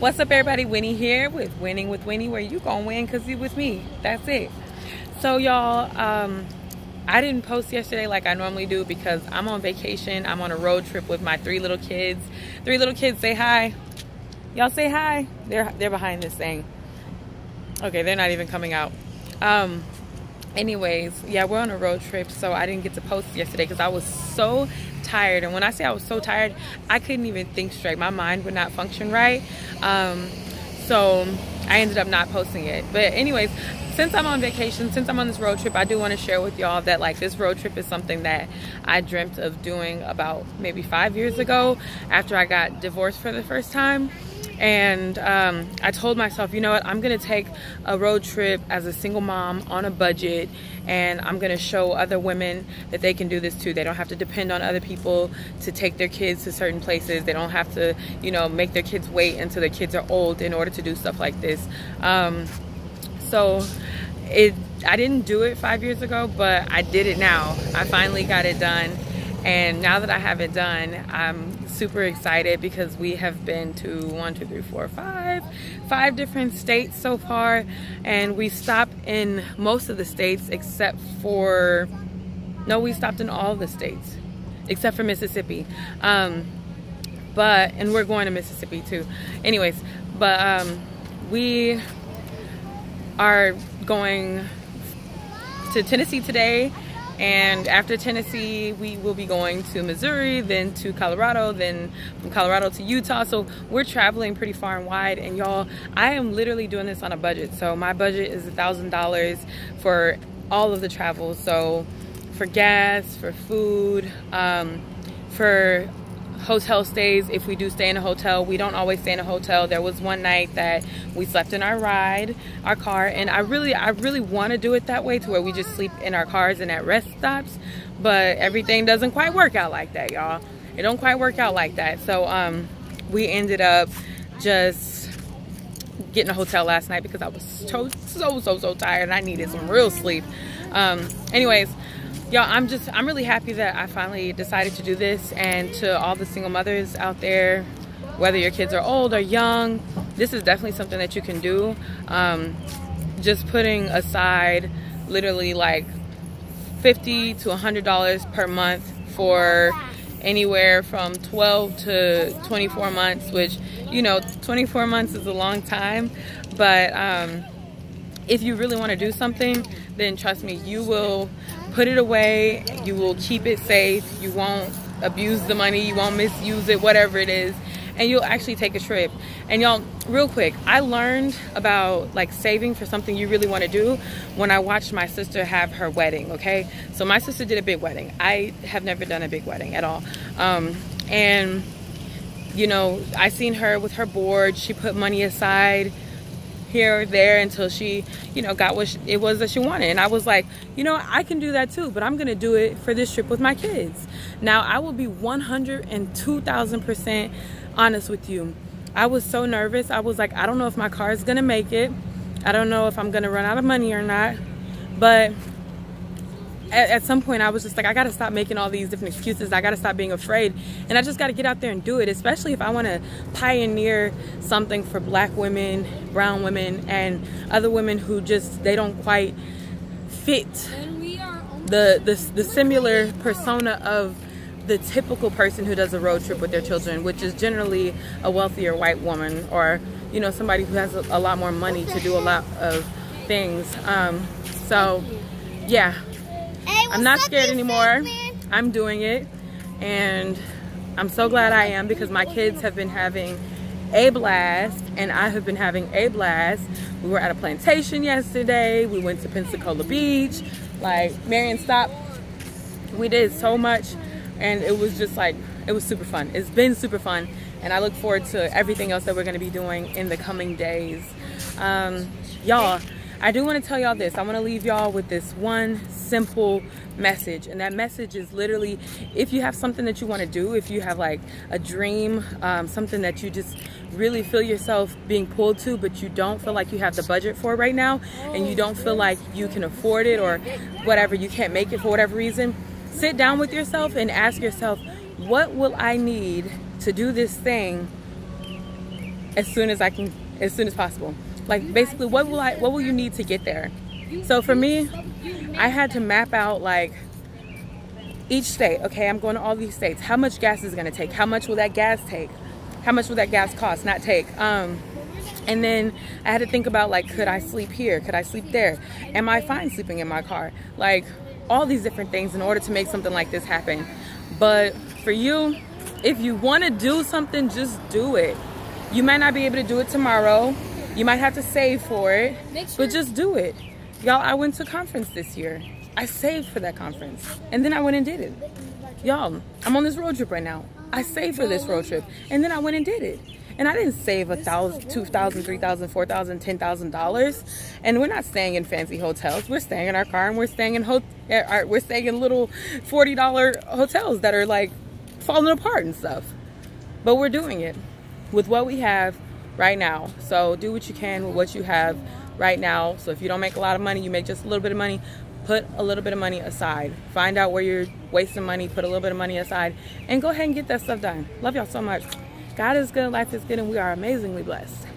What's up, everybody? Wini here with Winning with Wini, where you gonna win because you with me. That's it. So, y'all, um, I didn't post yesterday like I normally do because I'm on vacation. I'm on a road trip with my three little kids. Three little kids, say hi. Y'all say hi. They're they're behind this thing. Okay, they're not even coming out. Um, anyways, yeah, we're on a road trip, so I didn't get to post yesterday because I was so tired. And when I say I was so tired, I couldn't even think straight. My mind would not function right. Um, so I ended up not posting it. But anyways, since I'm on vacation, since I'm on this road trip, I do want to share with y'all that like this road trip is something that I dreamt of doing about maybe five years ago after I got divorced for the first time and um, I told myself, you know what, I'm gonna take a road trip as a single mom on a budget and I'm gonna show other women that they can do this too. They don't have to depend on other people to take their kids to certain places. They don't have to, you know, make their kids wait until their kids are old in order to do stuff like this. Um, so it, I didn't do it five years ago, but I did it now. I finally got it done. And now that I have it done, I'm super excited because we have been to one, two, three, four, five, five different states so far. And we stopped in most of the states except for, no, we stopped in all the states except for Mississippi. Um, but, and we're going to Mississippi too. Anyways, but um, we are going to Tennessee today and after Tennessee, we will be going to Missouri, then to Colorado, then from Colorado to Utah. So we're traveling pretty far and wide. And y'all, I am literally doing this on a budget. So my budget is a $1,000 for all of the travel. So for gas, for food, um, for hotel stays. If we do stay in a hotel we don't always stay in a hotel. There was one night that we slept in our ride our car and i really i really want to do it that way to where we just sleep in our cars and at rest stops but everything doesn't quite work out like that y'all. It don't quite work out like that. So um we ended up just getting a hotel last night because i was so so so so tired and i needed some real sleep. Um anyways y'all i'm just i'm really happy that i finally decided to do this and to all the single mothers out there whether your kids are old or young this is definitely something that you can do. Um, just putting aside literally like 50 to 100 dollars per month for anywhere from 12 to 24 months which you know 24 months is a long time but um, if you really want to do something then trust me you will put it away. You will keep it safe. You won't abuse the money. You won't misuse it, whatever it is. And you'll actually take a trip. And y'all, real quick, I learned about like saving for something you really want to do when I watched my sister have her wedding, okay? So my sister did a big wedding. I have never done a big wedding at all. Um, and, you know, I seen her with her board. She put money aside here or there until she, you know, got what she, it was that she wanted. And I was like, you know, I can do that too, but I'm going to do it for this trip with my kids. Now, I will be 102,000% honest with you. I was so nervous. I was like, I don't know if my car is going to make it. I don't know if I'm going to run out of money or not. But at, at, some point I was just like, I gotta stop making all these different excuses. I gotta stop being afraid. And I just gotta get out there and do it, especially if I wanna pioneer something for black women, brown women, and other women who just, they don't quite fit the, the, the similar persona of the typical person who does a road trip with their children, which is generally a wealthier white woman or, you know, somebody who has a, a lot more money to do a lot of things. Um, so, yeah, I'm not scared anymore. I'm doing it. And I'm so glad I am because my kids have been having a blast and I have been having a blast. We were at a plantation yesterday. We went to Pensacola Beach. Like, Marion, stop. We did so much and it was just like, it was super fun. It's been super fun and I look forward to everything else that we're gonna be doing in the coming days. Um, y'all, I do want to tell y'all this. I want to leave y'all with this one simple message. And that message is literally if you have something that you want to do, if you have like a dream, um, something that you just really feel yourself being pulled to, but you don't feel like you have the budget for right now, and you don't feel like you can afford it or whatever, you can't make it for whatever reason, sit down with yourself and ask yourself, what will I need to do this thing as soon as I can, as soon as possible. Like basically, what will I, what will you need to get there? So for me, I had to map out like each state. Okay, I'm going to all these states. How much gas is to take? How much will that gas take? How much will that gas cost? Not take. Um, and then I had to think about like, could I sleep here? Could I sleep there? Am I fine sleeping in my car? Like all these different things in order to make something like this happen. But for you, if you want to do something, just do it. You might not be able to do it tomorrow. You might have to save for it, sure. but just do it. Y'all, I went to a conference this year. I saved for that conference. And then I went and did it. Y'all, I'm on this road trip right now. I saved for this road trip. And then I went and did it. And I didn't save a thousand, two thousand, three thousand, four thousand, ten thousand dollars. And we're not staying in fancy hotels. We're staying in our car and we're staying in ho- er, we're staying in little forty dollar hotels that are like falling apart and stuff. But we're doing it with what we have right now. So do what you can with what you have right now. So if you don't make a lot of money, you make just a little bit of money, put a little bit of money aside. Find out where you're wasting money, put a little bit of money aside, and go ahead and get that stuff done. Love y'all so much. God is good, life is good, and we are amazingly blessed.